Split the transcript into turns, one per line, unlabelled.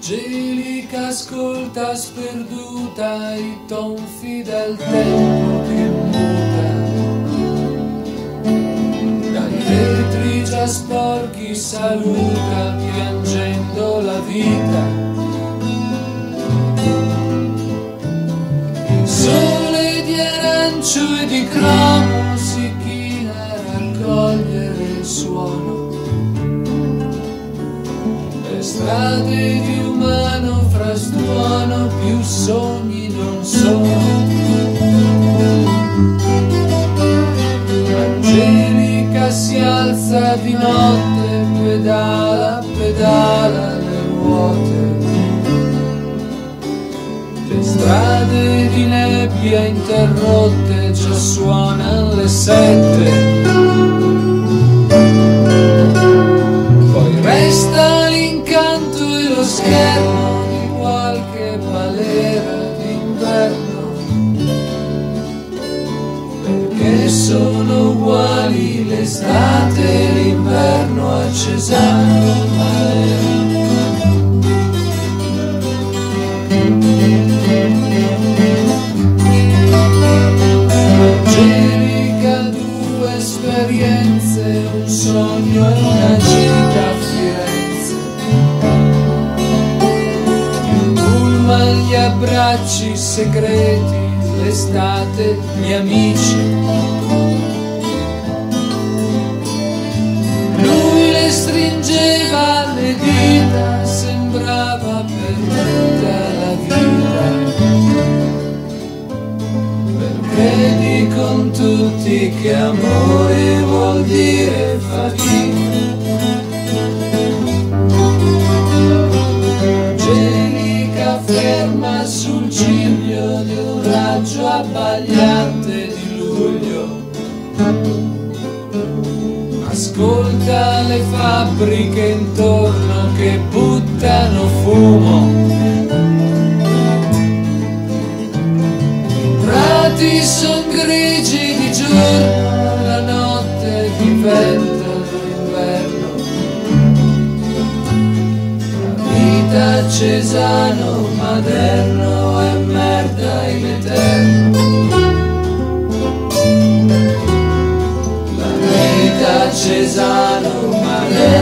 Angelica ascolta sperduta i tonfi del tempo che muta. Dai vetri già sporchi saluta piangendo la vita. Il sole di arancio e di cromo si china a raccogliere il suono. Strade di umano frastuono, più sogni non sono. Angelica si alza di notte, pedala, pedala le ruote. Le strade di nebbia interrotte già suonano le sette. Balera d'inverno. Perché sono uguali l'estate abbracci segreti, l'estate, gli amici. Lui le stringeva le dita, sembrava per tutta la vita perché dicono tutti che amore vuol dire fatica. Sul ciglio di un raggio abbagliante di luglio. Ascolta le fabbriche intorno che buttano fumo. prati son grigi di giorno, la notte diventa l'inverno. La vita cesano, maderno e merda in eterno. La vita cesano, maderno